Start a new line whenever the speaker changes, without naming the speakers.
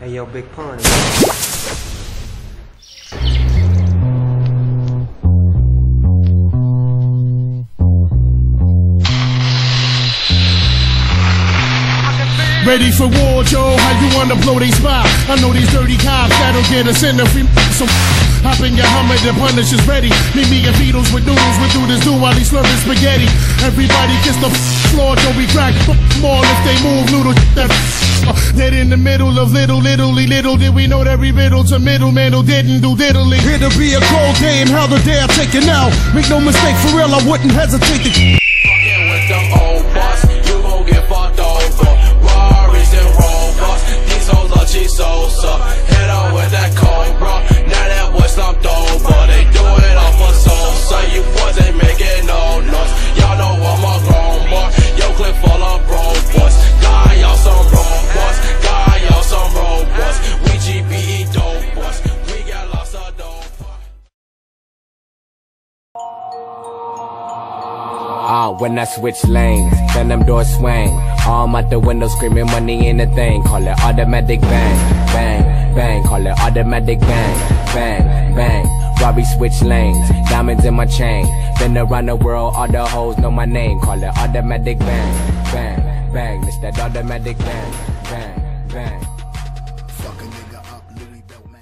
Hey yo, Big Pun.
Ready for war, Joe? How you wanna blow they spot? I know these dirty cops that'll get us in if we so hop in your Hummer, the punish is ready. Meet me and Beatles with noodles, we do this do while he's slurping spaghetti. Everybody kiss the floor, Joe, we crack more if they move, noodle that middle of little, little, little did we know that every riddle to middleman who didn't do diddly.
It'll be a cold day and how the day I take it now. Make no mistake, for real, I wouldn't hesitate to.
We dope boys, we got dope.
Ah, when I switch lanes, then them doors swing. Arm out the window screaming money in the thing. Call it automatic bang, bang, bang. Call it automatic bang, bang, bang. Robbie switch lanes, diamonds in my chain. Been around the world, all the hoes know my name. Call it automatic bang, bang, bang. It's that automatic bang, bang, bang nigga up, Louis Belt man.